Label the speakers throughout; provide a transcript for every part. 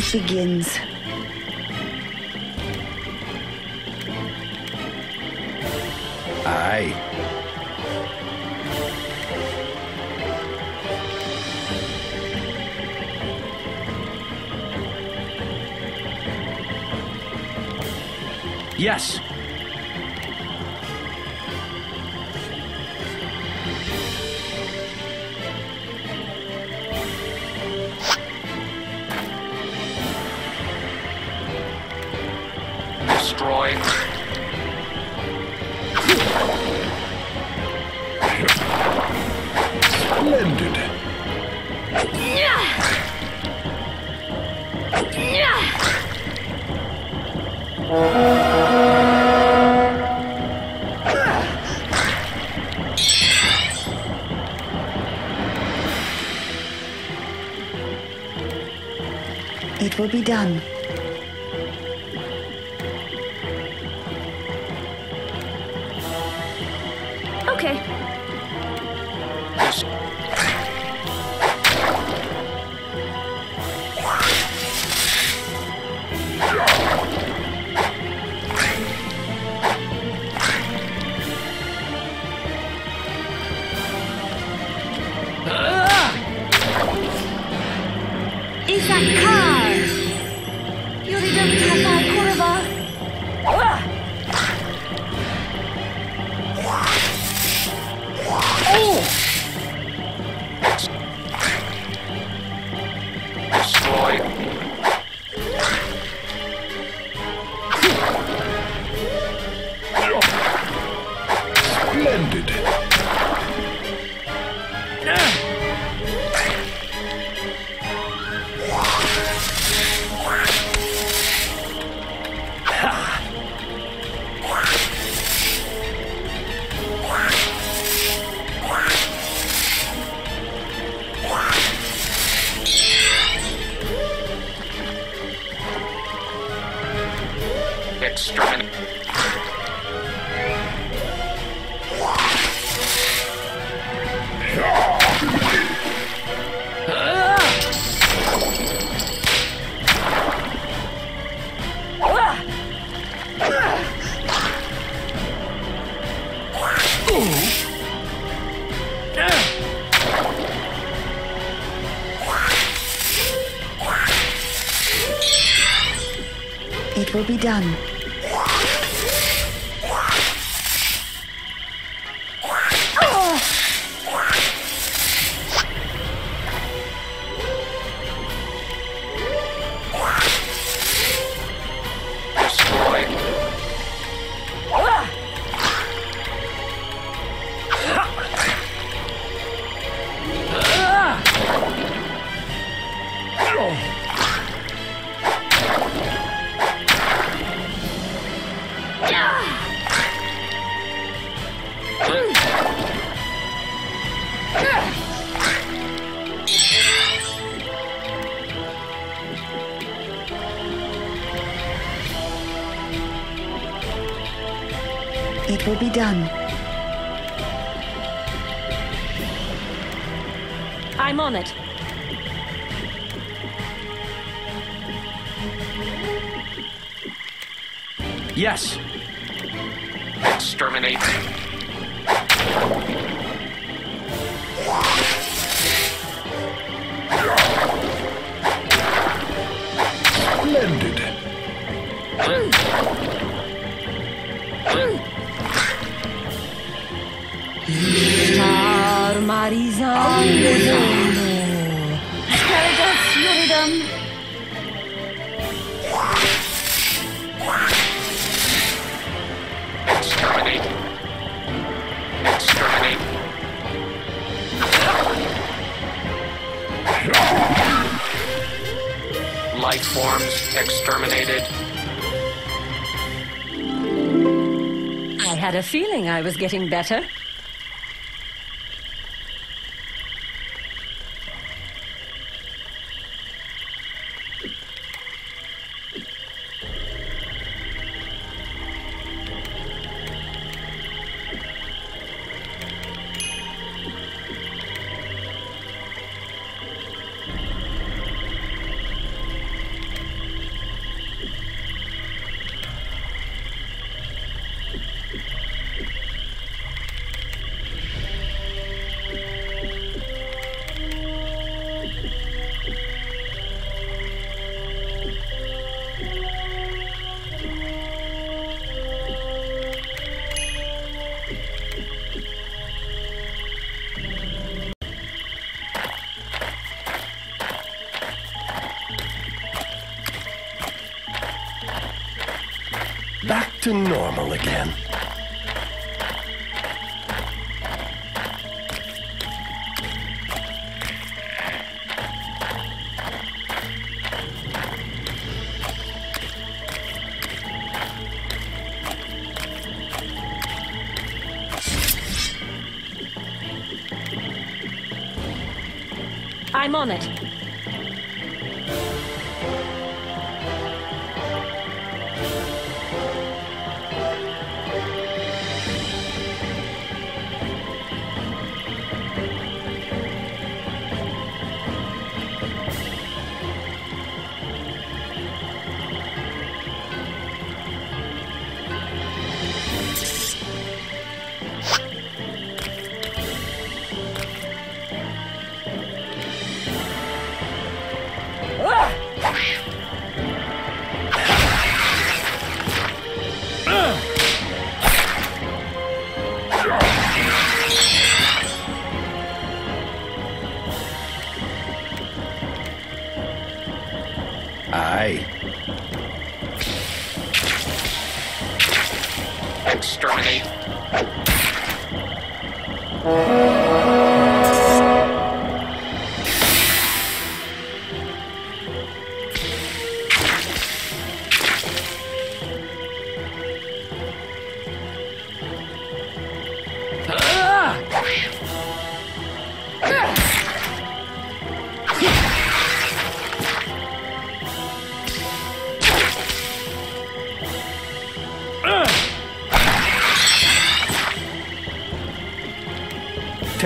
Speaker 1: begins.
Speaker 2: Aye. Yes.
Speaker 1: It will be done.
Speaker 3: feeling I was getting better.
Speaker 4: To normal again.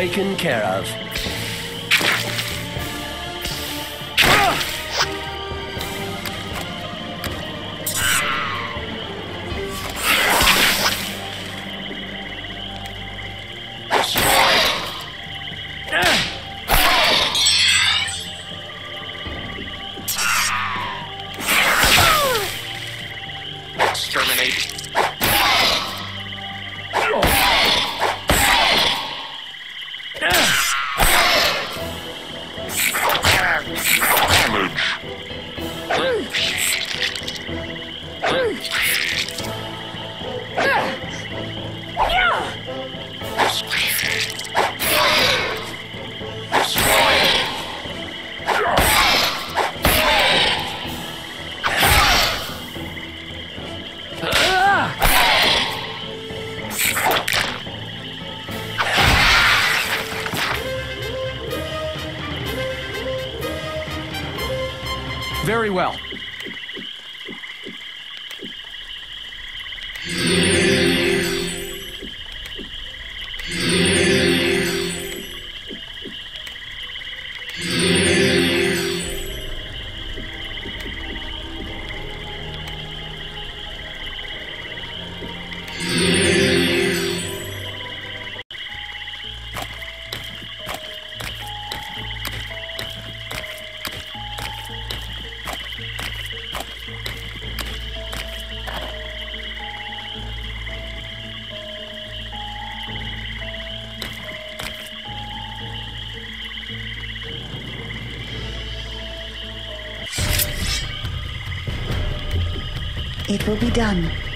Speaker 4: Taken care of.
Speaker 5: It will be done.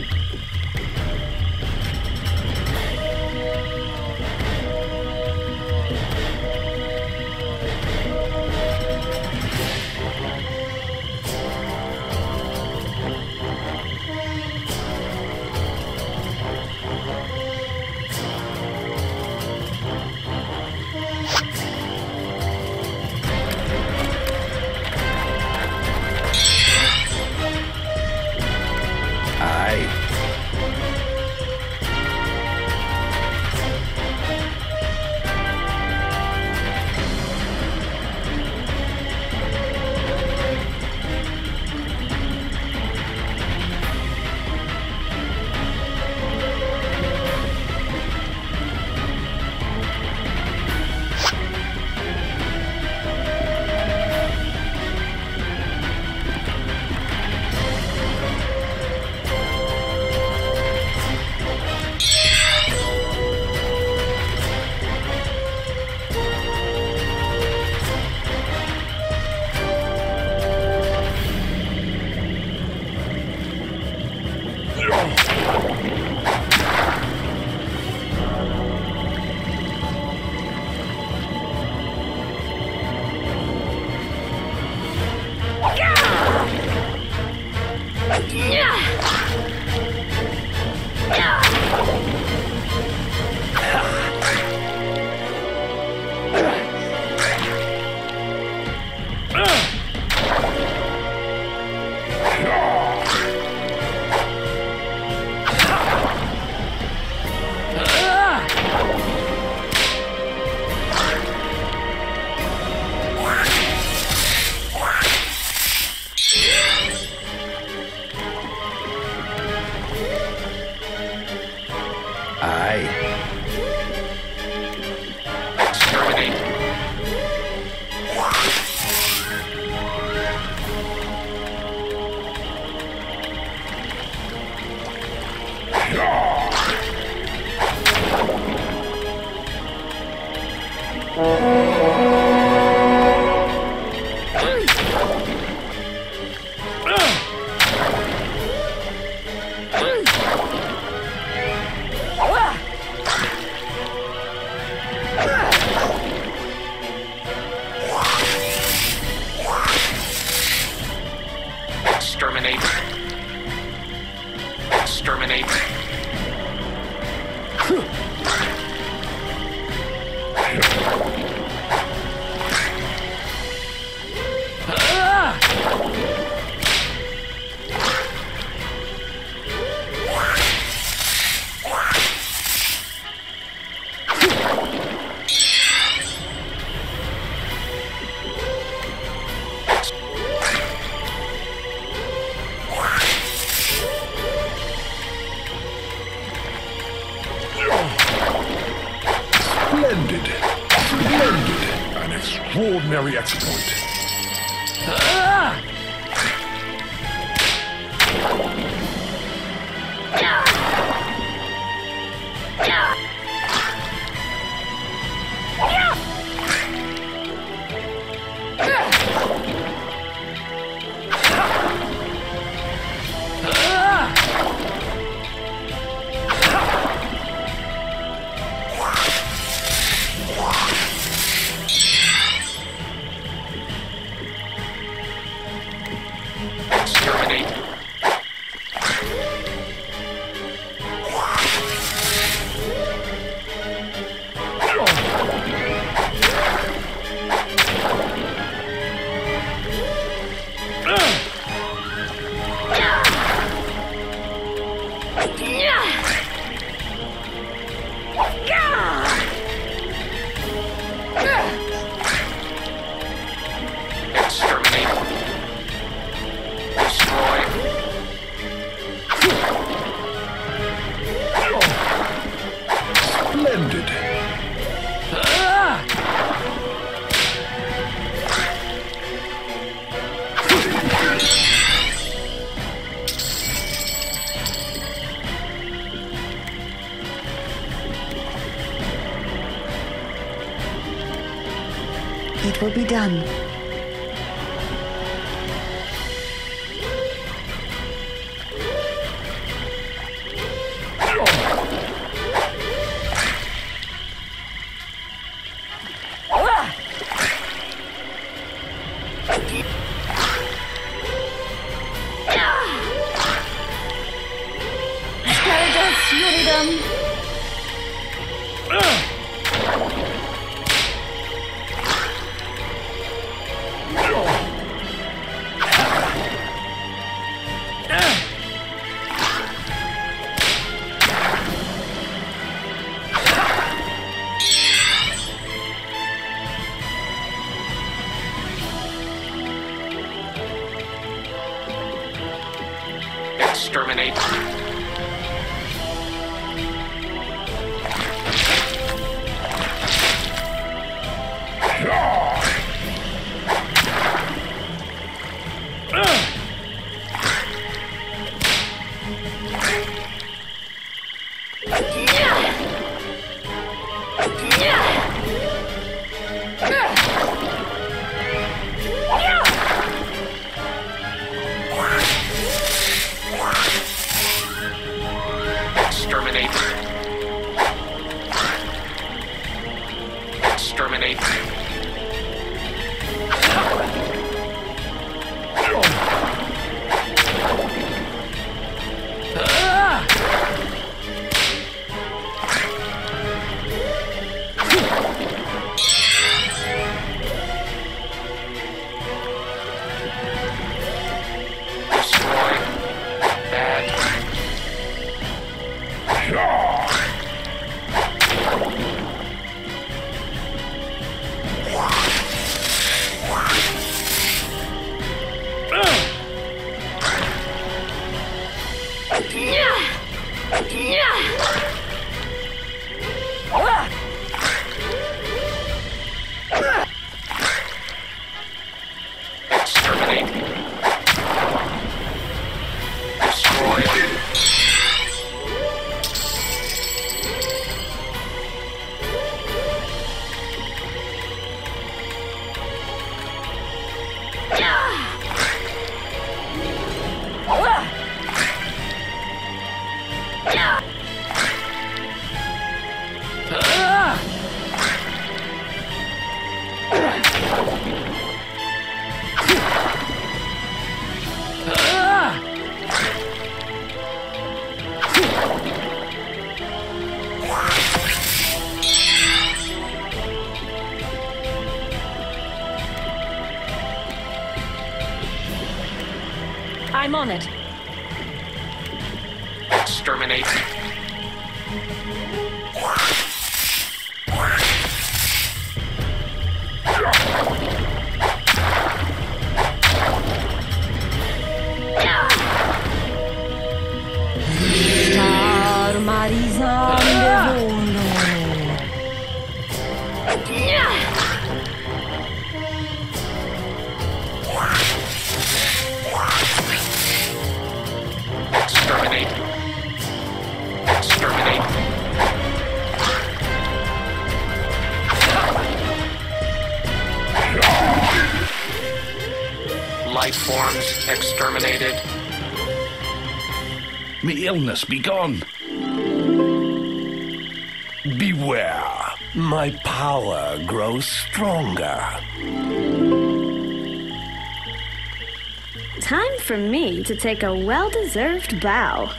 Speaker 6: For me to take a well deserved bow.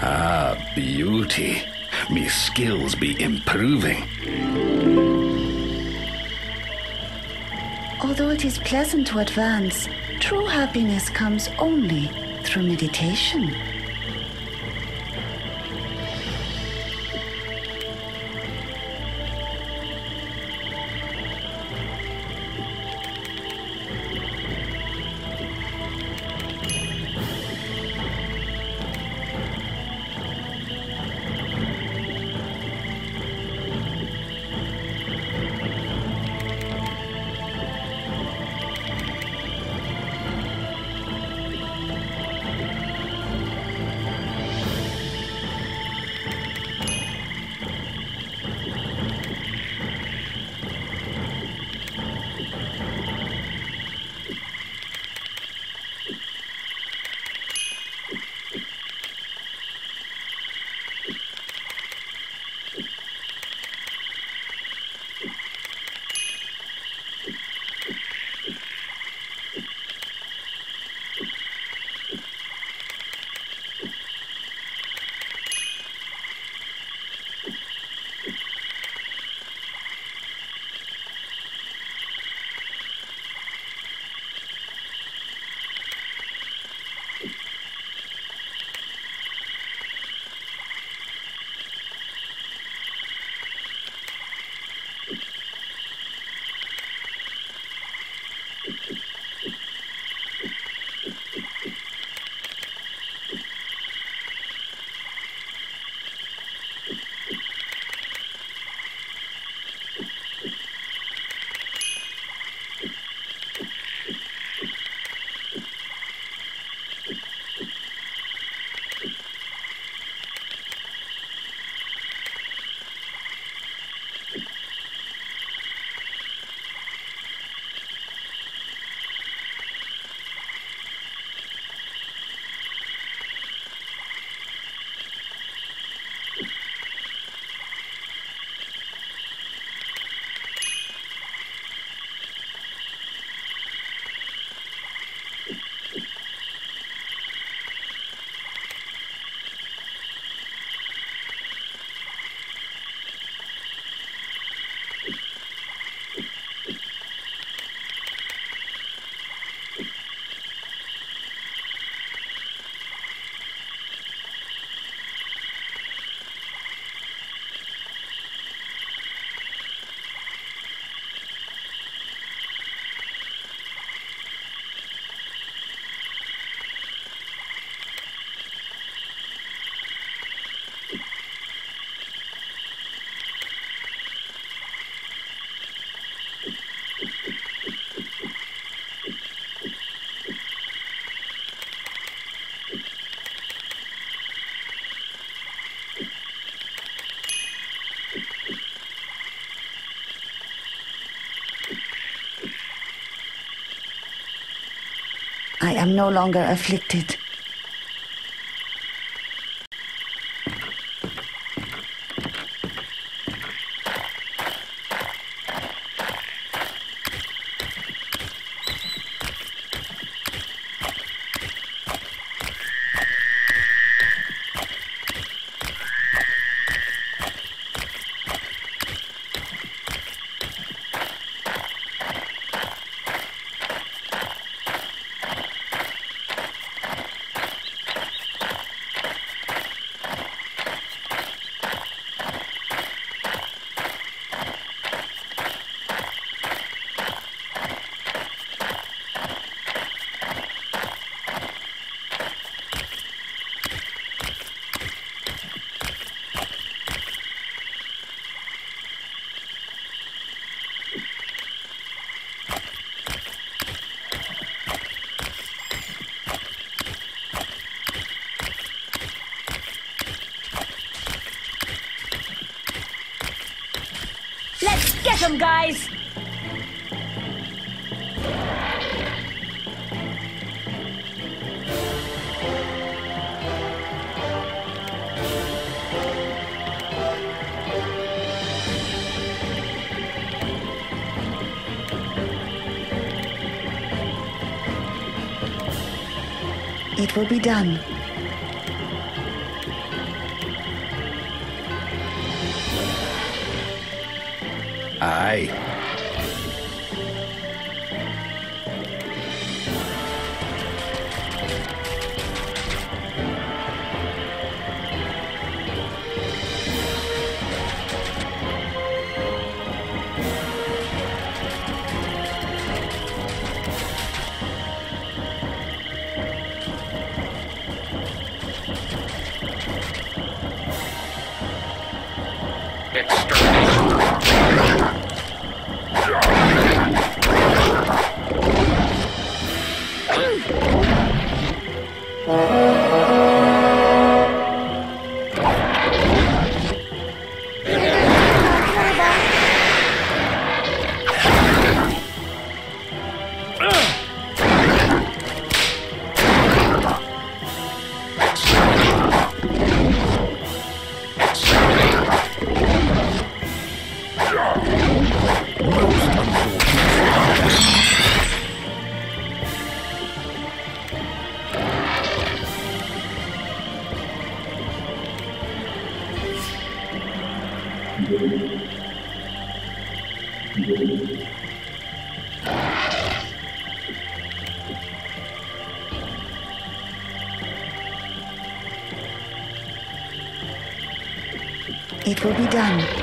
Speaker 7: Ah, beauty. Me skills be improving.
Speaker 5: Although it is pleasant to advance, true happiness comes only through meditation. I am no longer afflicted.
Speaker 1: Get him, guys!
Speaker 4: It will be done. It will be done.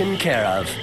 Speaker 2: Taken care of.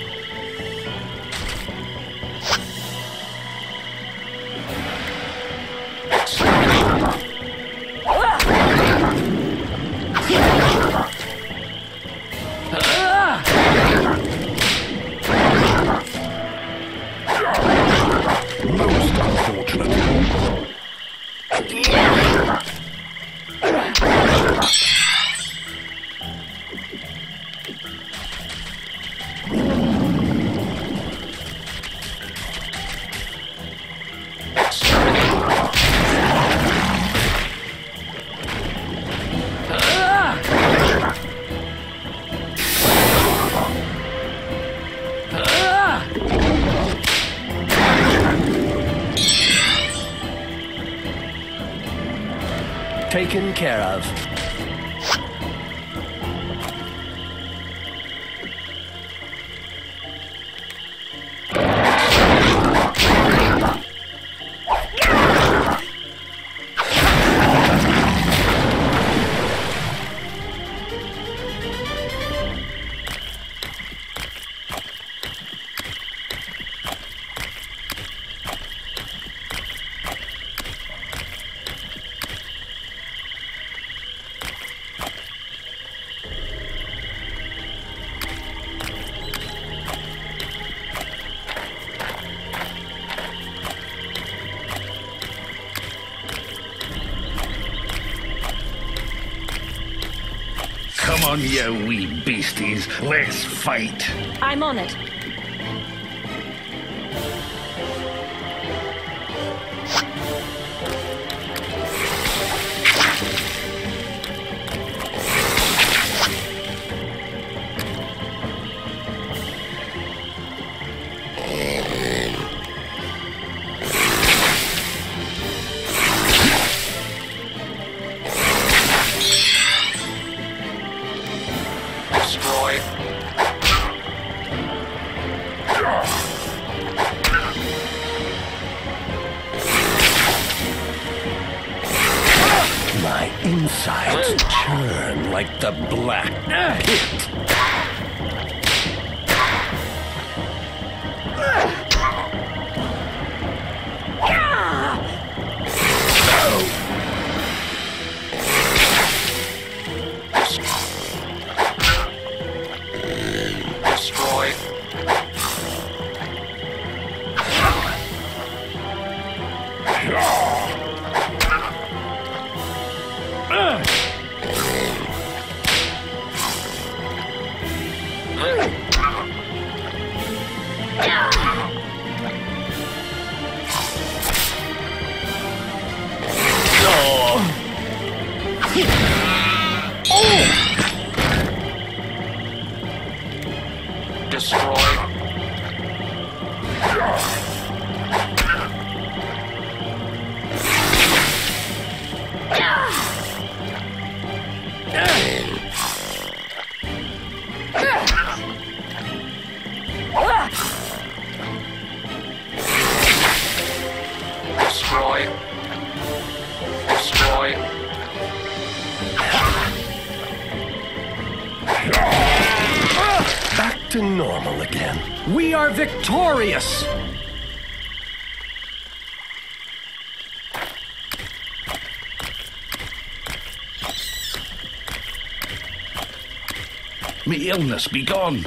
Speaker 7: On, you wee beasties. Let's fight.
Speaker 8: I'm on it.
Speaker 4: The black
Speaker 7: illness be gone.